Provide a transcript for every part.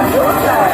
Party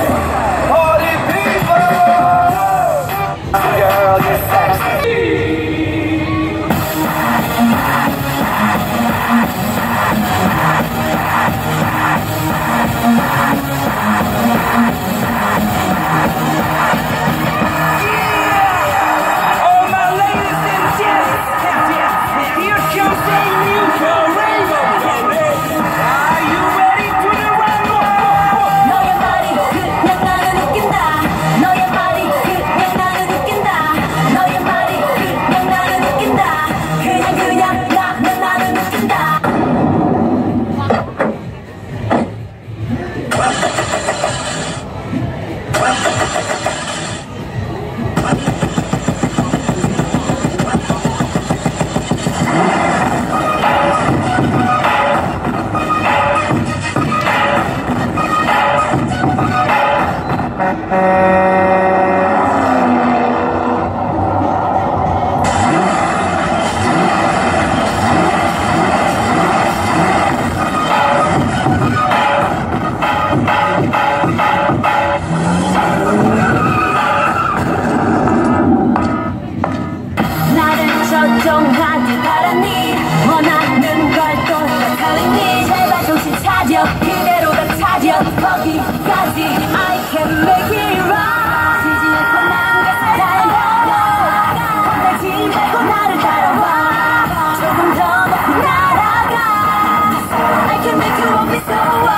Don't hide the so